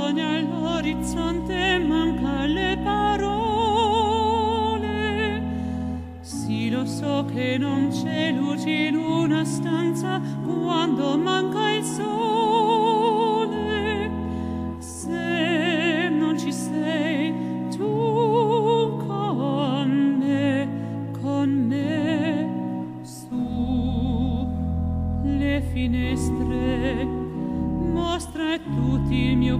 lontane all'orizzonte le parole. Sì, lo so che non c'è luce in una stanza quando manca il sole. Se non ci sei tu con me, con me, su le finestre mostra tutti il mio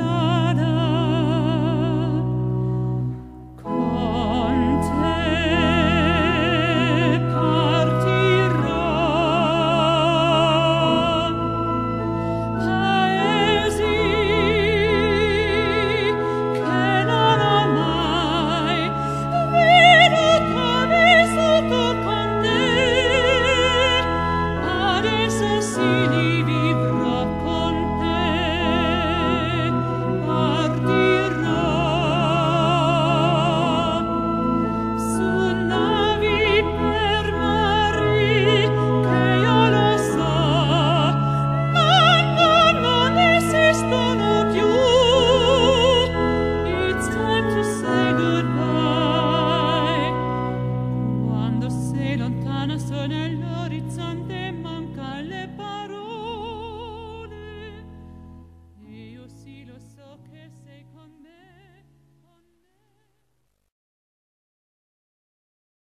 horizonte manca le